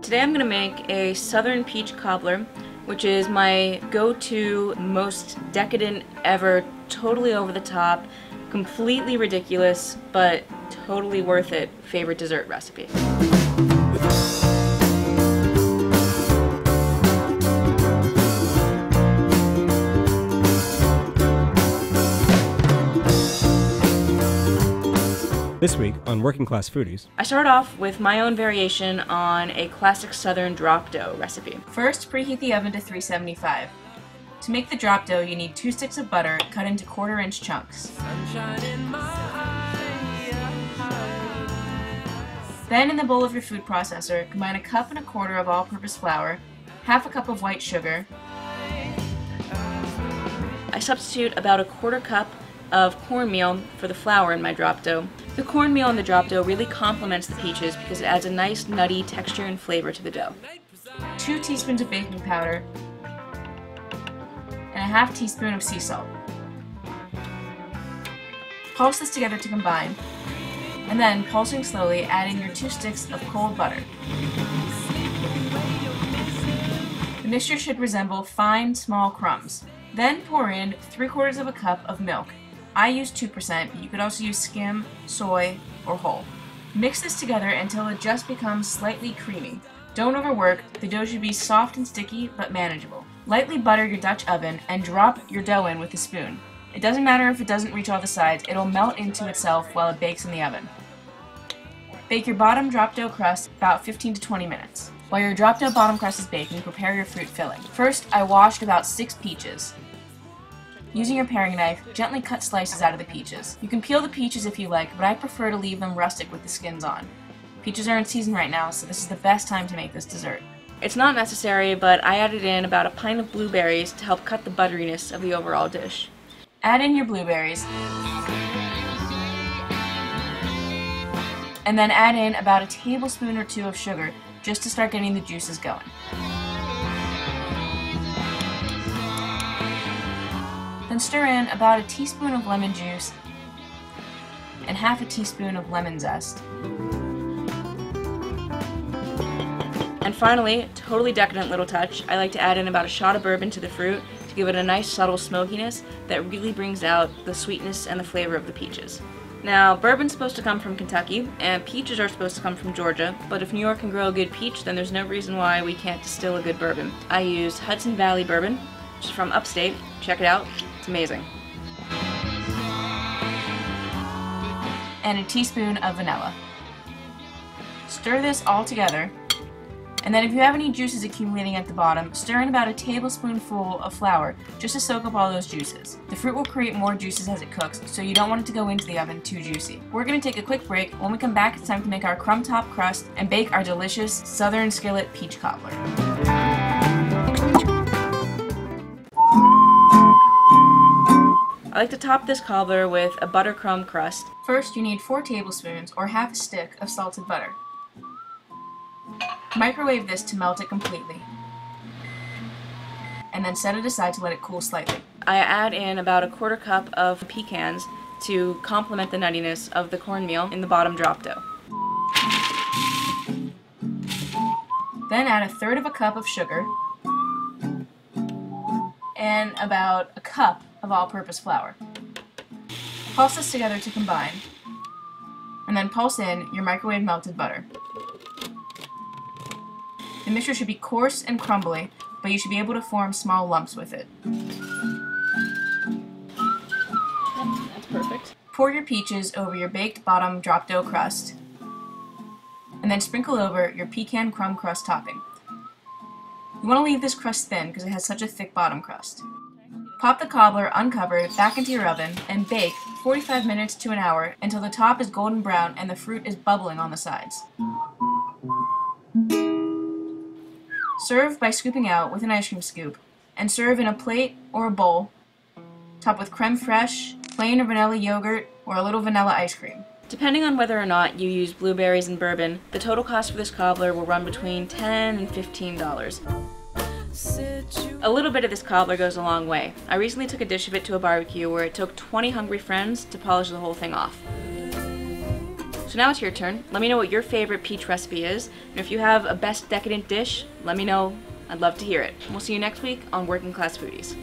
Today I'm going to make a southern peach cobbler, which is my go-to, most decadent ever, totally over the top, completely ridiculous, but totally worth it favorite dessert recipe. This week on Working Class Foodies, I start off with my own variation on a classic southern drop dough recipe. First, preheat the oven to 375. To make the drop dough, you need two sticks of butter cut into quarter inch chunks. Then in the bowl of your food processor, combine a cup and a quarter of all-purpose flour, half a cup of white sugar. I substitute about a quarter cup of cornmeal for the flour in my drop dough. The cornmeal in the drop dough really complements the peaches because it adds a nice nutty texture and flavor to the dough. Two teaspoons of baking powder and a half teaspoon of sea salt. Pulse this together to combine, and then pulsing slowly, adding your two sticks of cold butter. The mixture should resemble fine, small crumbs. Then pour in 3 quarters of a cup of milk I use 2%, but you could also use skim, soy, or whole. Mix this together until it just becomes slightly creamy. Don't overwork, the dough should be soft and sticky, but manageable. Lightly butter your Dutch oven and drop your dough in with a spoon. It doesn't matter if it doesn't reach all the sides, it'll melt into itself while it bakes in the oven. Bake your bottom drop dough crust about 15 to 20 minutes. While your drop dough bottom crust is baking, prepare your fruit filling. First, I washed about 6 peaches. Using your paring knife, gently cut slices out of the peaches. You can peel the peaches if you like, but I prefer to leave them rustic with the skins on. Peaches are in season right now, so this is the best time to make this dessert. It's not necessary, but I added in about a pint of blueberries to help cut the butteriness of the overall dish. Add in your blueberries. And then add in about a tablespoon or two of sugar just to start getting the juices going. Then stir in about a teaspoon of lemon juice and half a teaspoon of lemon zest. And finally, totally decadent little touch, I like to add in about a shot of bourbon to the fruit to give it a nice subtle smokiness that really brings out the sweetness and the flavor of the peaches. Now, bourbon's supposed to come from Kentucky, and peaches are supposed to come from Georgia, but if New York can grow a good peach, then there's no reason why we can't distill a good bourbon. I use Hudson Valley Bourbon, which is from upstate. Check it out. It's amazing. And a teaspoon of vanilla. Stir this all together. And then if you have any juices accumulating at the bottom, stir in about a tablespoonful of flour just to soak up all those juices. The fruit will create more juices as it cooks, so you don't want it to go into the oven too juicy. We're going to take a quick break. When we come back, it's time to make our crumb top crust and bake our delicious southern skillet peach cobbler. I like to top this cobbler with a buttercrumb crust. First, you need 4 tablespoons or half a stick of salted butter. Microwave this to melt it completely. And then set it aside to let it cool slightly. I add in about a quarter cup of pecans to complement the nuttiness of the cornmeal in the bottom drop dough. Then add a third of a cup of sugar and about a cup of all-purpose flour. Pulse this together to combine, and then pulse in your microwave melted butter. The mixture should be coarse and crumbly, but you should be able to form small lumps with it. That's perfect. Pour your peaches over your baked bottom drop dough crust, and then sprinkle over your pecan crumb crust topping. You want to leave this crust thin because it has such a thick bottom crust. Pop the cobbler uncovered back into your oven and bake 45 minutes to an hour until the top is golden brown and the fruit is bubbling on the sides. Serve by scooping out with an ice cream scoop and serve in a plate or a bowl, topped with creme fraiche, plain or vanilla yogurt, or a little vanilla ice cream. Depending on whether or not you use blueberries and bourbon, the total cost for this cobbler will run between 10 and $15. A little bit of this cobbler goes a long way. I recently took a dish of it to a barbecue where it took 20 hungry friends to polish the whole thing off. So now it's your turn. Let me know what your favorite peach recipe is. And if you have a best decadent dish, let me know. I'd love to hear it. We'll see you next week on Working Class Foodies.